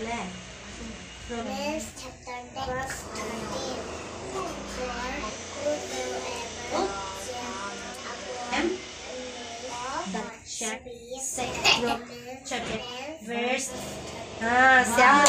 Romans chapter 10 verse 13. For whosoever M. chapter verse. Ah, siamo